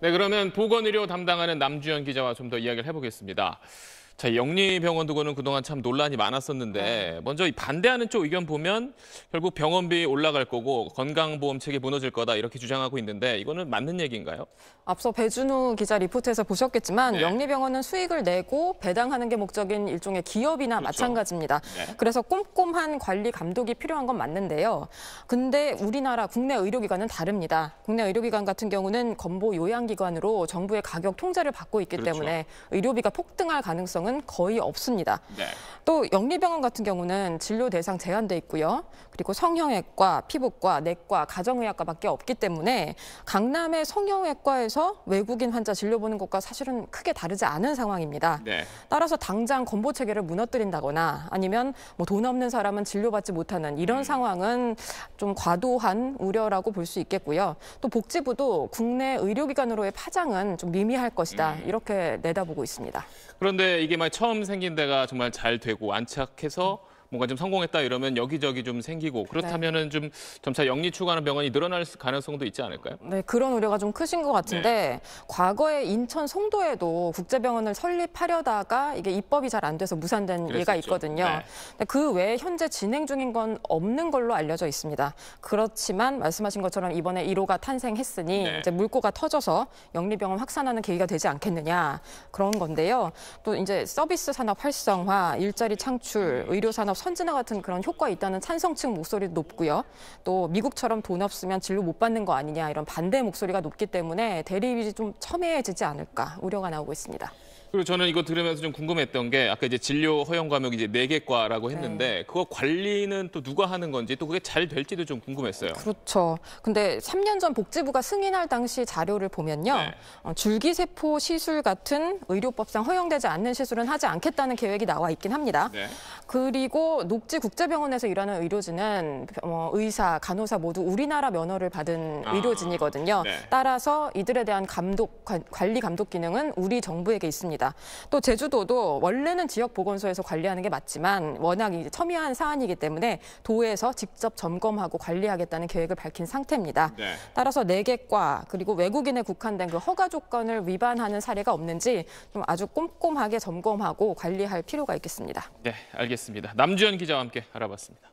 네, 그러면 보건의료 담당하는 남주현 기자와 좀 더 이야기를 해보겠습니다. 자, 영리병원 두고는 그동안 참 논란이 많았었는데 네. 먼저 이 반대하는 쪽 의견 보면 결국 병원비 올라갈 거고 건강보험 체계 무너질 거다 이렇게 주장하고 있는데 이거는 맞는 얘기인가요? 앞서 배준우 기자 리포트에서 보셨겠지만 네. 영리병원은 수익을 내고 배당하는 게 목적인 일종의 기업이나 마찬가지입니다. 네. 그래서 꼼꼼한 관리 감독이 필요한 건 맞는데요. 근데 우리나라 국내 의료기관은 다릅니다. 국내 의료기관 같은 경우는 건보 요양기관으로 정부의 가격 통제를 받고 있기 그렇죠. 때문에 의료비가 폭등할 가능성은 거의 없습니다. 네. 또 영리병원 같은 경우는 진료 대상 제한돼 있고요. 그리고 성형외과, 피부과, 내과, 가정의학과밖에 없기 때문에 강남의 성형외과에서 외국인 환자 진료 보는 것과 사실은 크게 다르지 않은 상황입니다. 네. 따라서 당장 건보 체계를 무너뜨린다거나 아니면 뭐 돈 없는 사람은 진료받지 못하는 이런 상황은 좀 과도한 우려라고 볼 수 있겠고요. 또 복지부도 국내 의료기관으로의 파장은 좀 미미할 것이다 이렇게 내다보고 있습니다. 그런데 이게 막 처음 생긴 데가 정말 잘 되고 안착해서 뭔가 좀 성공했다 이러면 여기저기 좀 생기고 그렇다면은 좀 점차 영리 추구하는 병원이 늘어날 가능성도 있지 않을까요? 네, 그런 우려가 좀 크신 것 같은데 과거에 인천 송도에도 국제병원을 설립하려다가 이게 입법이 잘 안 돼서 무산된 예가 그랬었죠. 있거든요. 네. 그 외에 현재 진행 중인 건 없는 걸로 알려져 있습니다. 그렇지만 말씀하신 것처럼 이번에 1호가 탄생했으니 네. 이제 물꼬가 터져서 영리병원 확산하는 계기가 되지 않겠느냐 그런 건데요. 또 이제 서비스 산업 활성화, 일자리 창출, 의료 산업 선진화 같은 그런 효과 있다는 찬성 층 목소리도 높고요. 또 미국처럼 돈 없으면 진료 못 받는 거 아니냐 이런 반대 목소리가 높기 때문에 대립이 좀 첨예해지지 않을까 우려가 나오고 있습니다. 그리고 저는 이거 들으면서 좀 궁금했던 게 아까 이제 진료 허용 과목이 이제 네 개 과라고 했는데 그거 관리는 또 누가 하는 건지 또 그게 잘 될지도 좀 궁금했어요. 그렇죠. 근데 3년 전 복지부가 승인할 당시 자료를 보면요. 네. 어, 줄기세포 시술 같은 의료법상 허용되지 않는 시술은 하지 않겠다는 계획이 나와 있긴 합니다. 네. 그리고 녹지 국제병원에서 일하는 의료진은 어, 의사, 간호사 모두 우리나라 면허를 받은 아, 의료진이거든요. 네. 따라서 이들에 대한 감독 관- 관리 감독 기능은 우리 정부에게 있습니다. 또 제주도도 원래는 지역 보건소에서 관리하는 게 맞지만 워낙 이제 첨예한 사안이기 때문에 도에서 직접 점검하고 관리하겠다는 계획을 밝힌 상태입니다. 네. 따라서 내객과 그리고 외국인에 국한된 그 허가 조건을 위반하는 사례가 없는지 좀 아주 꼼꼼하게 점검하고 관리할 필요가 있겠습니다. 네, 알겠습니다. 남주현 기자와 함께 알아봤습니다.